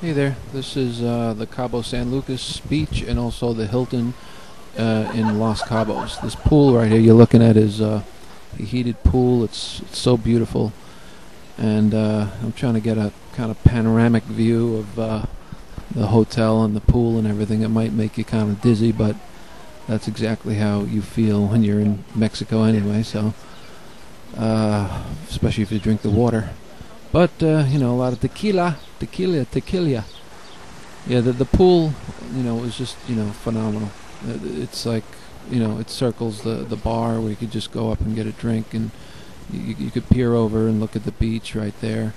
Hey there, this is uh, the Cabo San Lucas beach and also the Hilton uh, in Los Cabos. This pool right here you're looking at is uh, a heated pool. It's, it's so beautiful. And uh, I'm trying to get a kind of panoramic view of uh, the hotel and the pool and everything. It might make you kind of dizzy, but that's exactly how you feel when you're in Mexico anyway, so uh, especially if you drink the water. But uh, you know, a lot of tequila, tequila, tequila. Yeah, the the pool, you know, is just you know phenomenal. Uh, It's like you know, it circles the the bar where you could just go up and get a drink, and you, you could peer over and look at the beach right there.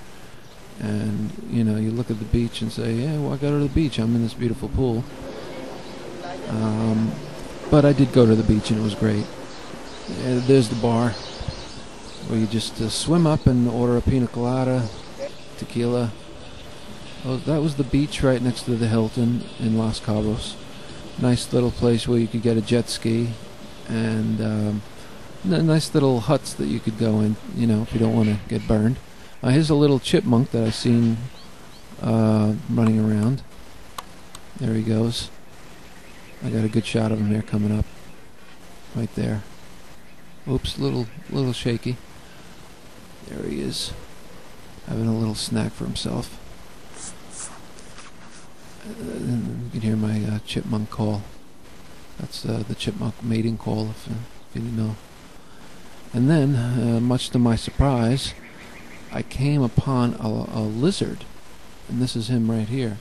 And you know, you look at the beach and say, yeah, well, I go to the beach. I'm in this beautiful pool. Um, but I did go to the beach and it was great. Yeah, there's the bar where you just uh, swim up and order a pina colada, tequila. Oh, that was the beach right next to the Hilton in Los Cabos. Nice little place where you could get a jet ski, and um, nice little huts that you could go in. You know, if you don't want to get burned. Uh, here's a little chipmunk that I've seen uh, running around. There he goes. I got a good shot of him there coming up, right there. Oops, little little shaky. There he is, having a little snack for himself. Uh, you can hear my uh, chipmunk call. That's uh, the chipmunk mating call, if, if you know. And then, uh, much to my surprise, I came upon a, a lizard, and this is him right here.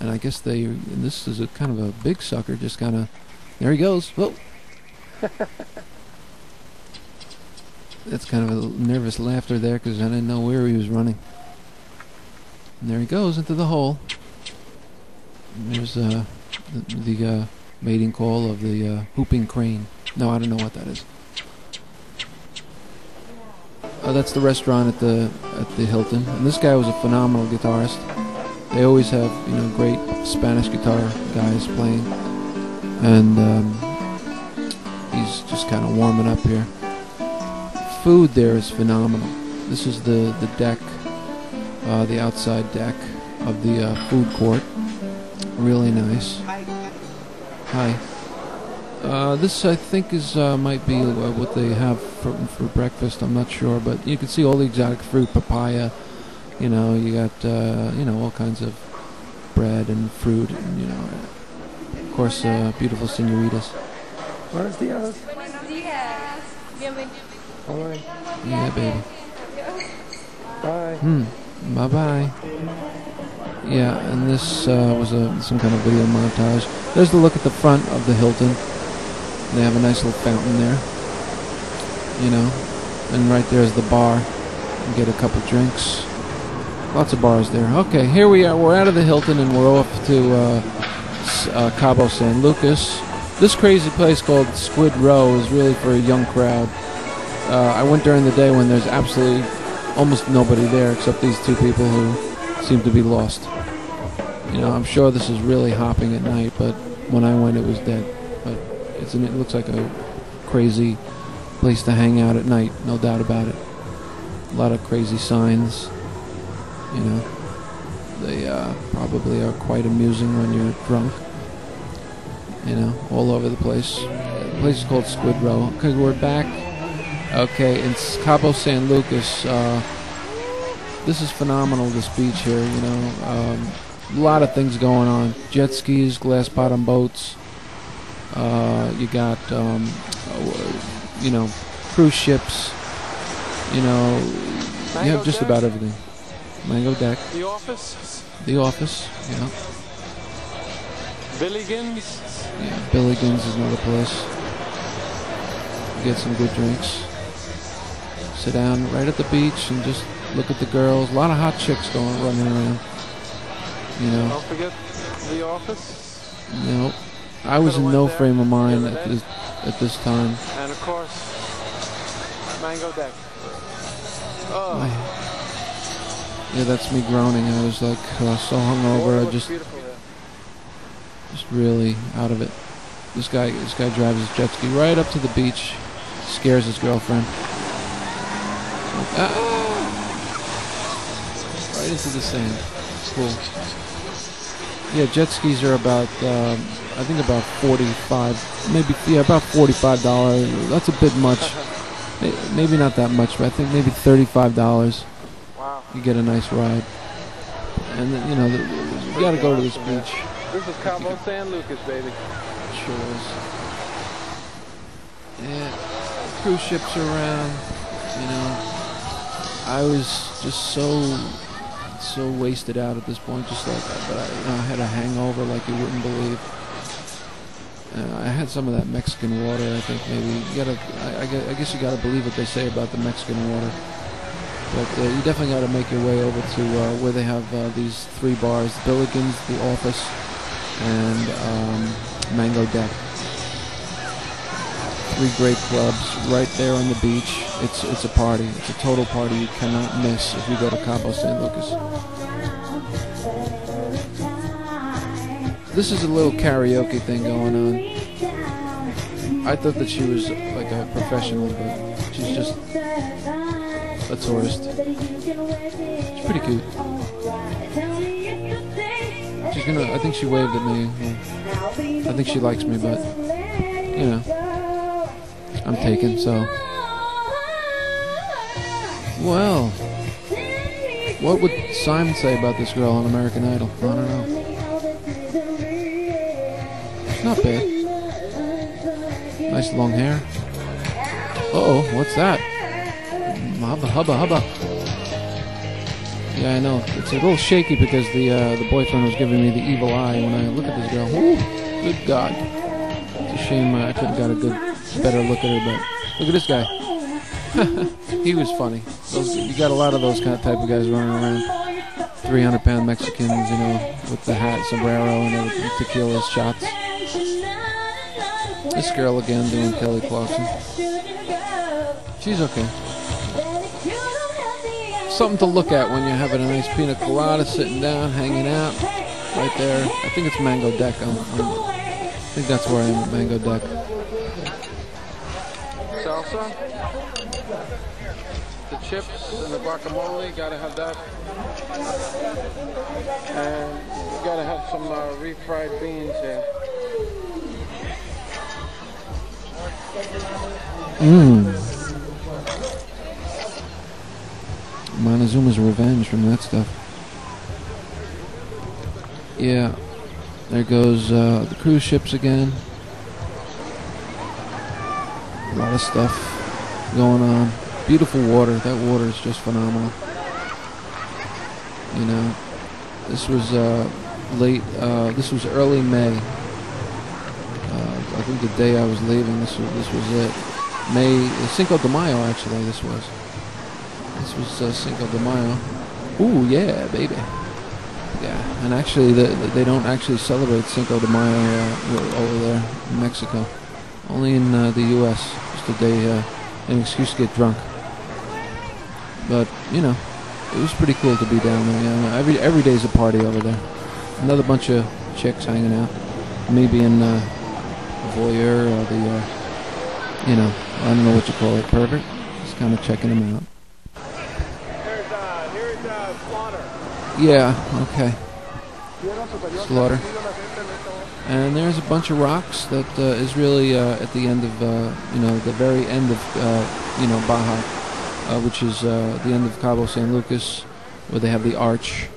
And I guess they, and this is a kind of a big sucker, just kind of, there he goes. Whoa. That's kind of a nervous laughter there because I didn't know where he was running. And there he goes into the hole. And there's uh, the, the uh, mating call of the uh, whooping crane. No, I don't know what that is. Uh, that's the restaurant at the at the Hilton. And this guy was a phenomenal guitarist. They always have you know great Spanish guitar guys playing, and um, he's just kind of warming up here food there is phenomenal. This is the the deck, uh, the outside deck of the uh, food court. Really nice. Hi. Uh, this I think is uh, might be uh, what they have for for breakfast. I'm not sure, but you can see all the exotic fruit, papaya. You know, you got uh, you know all kinds of bread and fruit, and you know, of course, uh, beautiful senoritas. Buenos días. Buenos días. Bienvenido. All right. Yeah, baby. Bye. Hmm. Bye bye. Yeah, and this uh, was a some kind of video montage. There's the look at the front of the Hilton. They have a nice little fountain there. You know, and right there is the bar. You get a couple drinks. Lots of bars there. Okay, here we are. We're out of the Hilton and we're off to uh, uh, Cabo San Lucas. This crazy place called Squid Roe is really for a young crowd. Uh, I went during the day when there's absolutely almost nobody there except these two people who seem to be lost. You know, I'm sure this is really hopping at night, but when I went, it was dead. But it's an, it looks like a crazy place to hang out at night, no doubt about it. A lot of crazy signs. You know, they uh, probably are quite amusing when you're drunk. You know, all over the place. The place is called Squid Roe because we're back Okay, in Cabo San Lucas, uh, this is phenomenal. This beach here, you know, um, a lot of things going on: jet skis, glass bottom boats. Uh, you got, um, you know, cruise ships. You know, you have just Deck? about everything. Mango Deck, The office. The Office, yeah, Billygan's. yeah. Billygan's is another place. Get some good drinks. Sit down right at the beach and just look at the girls. A lot of hot chicks going running around. You know, Don't forget the office. no. I was in no frame of mind at this at this time. And of course, Mango Deck. I, Oh, yeah, that's me groaning. I was like uh, so hungover. I just just really out of it. This guy this guy drives his jet ski right up to the beach, scares his girlfriend. Ah! Right into the sand. Cool. Yeah, jet skis are about, um, I think about forty-five, maybe yeah, about forty-five dollars. That's a bit much. Maybe not that much, but I think maybe thirty-five dollars. Wow. You get a nice ride, and then, you know, the, you got to go to this beach. This is Cabo San Lucas, baby. Sure is. Yeah, cruise ships around. You know, I was just so so wasted out at this point, just like that. But I, you know, I had a hangover like you wouldn't believe. Uh, I had some of that Mexican water. I think maybe you gotta. I, I, guess you gotta believe what they say about the Mexican water. But uh, you definitely got to make your way over to uh, where they have uh, these three bars: Billygan's, The Office, and um, Mango Deck. Three great clubs right there on the beach. It's it's a party. It's a total party you cannot miss if you go to Cabo San Lucas. This is a little karaoke thing going on. I thought that she was like a professional, but she's just a tourist. She's pretty cute. She's gonna. I think she waved at me. I think she likes me, but you know, I'm taken. So, well, what would Simon say about this girl on American Idol? I don't know. Not bad. Nice long hair. Uh oh, what's that? Hubba hubba hubba. Yeah, I know. It's a little shaky because the uh, the boyfriend was giving me the evil eye when I look at this girl. Ooh, good God. It's a shame uh, I could have got a good, better look at her, but look at this guy. he was funny. Those, you got a lot of those kind of type of guys running around. 300 pound Mexicans, you know, with the hat, sombrero, and everything, tequila shots. This girl again doing Kelly Clarkson. She's okay. Something to look at when you're having a nice pina colada, sitting down, hanging out, right there. I think it's Mango Deck. I'm, I'm, I think that's where I am at Mango Deck. Salsa. The chips and the guacamole, gotta have that. And you gotta have some uh, refried beans here. Mmm. Montezuma's revenge from that stuff. Yeah. There goes uh, the cruise ships again. A lot of stuff going on. Beautiful water. That water is just phenomenal. You know, this was uh, late. Uh, this was early May. Uh, I think the day I was leaving, this was, this was it. May Cinco de Mayo, actually. This was. This was uh, Cinco de Mayo. Ooh, yeah, baby. Yeah, and actually, the, the- they don't actually celebrate Cinco de Mayo uh, over there in Mexico. Only in uh, the U.S. Just a day, uh, an excuse to get drunk. But you know, it was pretty cool to be down there. Yeah, every every day's a party over there. Another bunch of chicks hanging out. Me being uh, a voyeur or the, uh, you know, I don't know what you call it, pervert. Just kind of checking them out. Here's, uh, here's uh, Slaughter. Yeah, okay. Slaughter. And there's a bunch of rocks that uh, is really uh, at the end of, uh, you know, the very end of, uh, you know, Baja, uh, which is uh, the end of Cabo San Lucas, where they have the arch,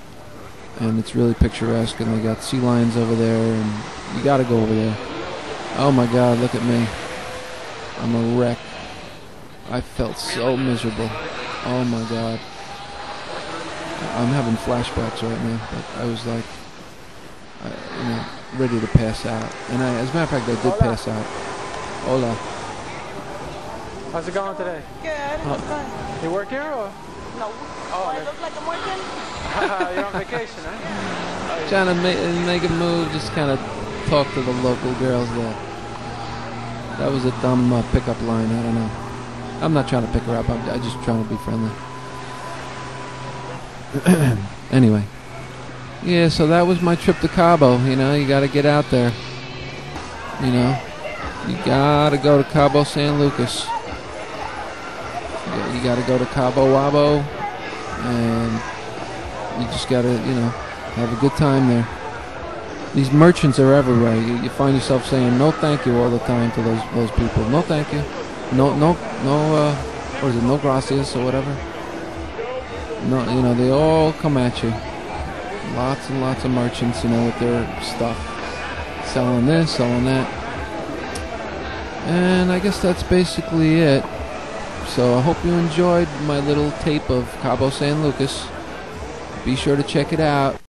and it's really picturesque. And they got sea lions over there, and you got to go over there. Oh my God, look at me! I'm a wreck. I felt so miserable. Oh my God. I'm having flashbacks right now, but I was like, I, you know, ready to pass out. And I, as a matter of fact, I did pass out. Hola. How's it going today? Good. Huh. It's fun. You work here or? No. Oh, I look like I'm working? You're on vacation, huh? Trying to ma- make a move, just kind of talk to the local girls there. That was a dumb uh, pickup line. I don't know. I'm not trying to pick her up. I'm, I'm just trying to be friendly. anyway. Yeah, so that was my trip to Cabo. You know, you got to get out there. You know, you got to go to Cabo San Lucas. You got to go to Cabo Wabo, and you just got to, you know, have a good time there. these merchants are everywhere. You, you find yourself saying no thank you all the time to those those people. No thank you. No no no. Uh, what is it? No gracias or whatever. No, you know they all come at you. Lots and lots of merchants, you know, with their stuff, selling this, selling that. And I guess that's basically it. So I hope you enjoyed my little tape of Cabo San Lucas. Be sure to check it out.